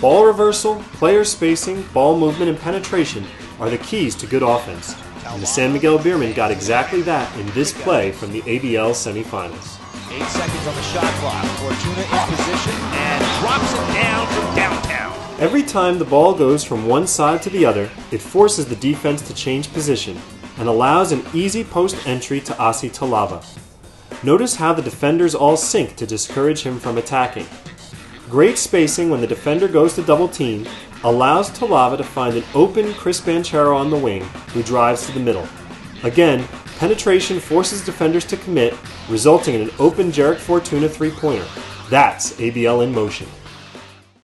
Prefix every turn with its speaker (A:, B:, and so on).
A: Ball reversal, player spacing, ball movement, and penetration are the keys to good offense. And the San Miguel Beermen got exactly that in this play from the ABL semifinals.
B: Eight seconds on the shot clock. Fortuna in position and drops it down from downtown.
A: Every time the ball goes from one side to the other, it forces the defense to change position and allows an easy post entry to Asi Taulava. Notice how the defenders all sink to discourage him from attacking. Great spacing when the defender goes to double team allows Taulava to find an open Chris Banchero on the wing who drives to the middle. Again, penetration forces defenders to commit, resulting in an open Jeric Fortuna three pointer. That's ABL in motion.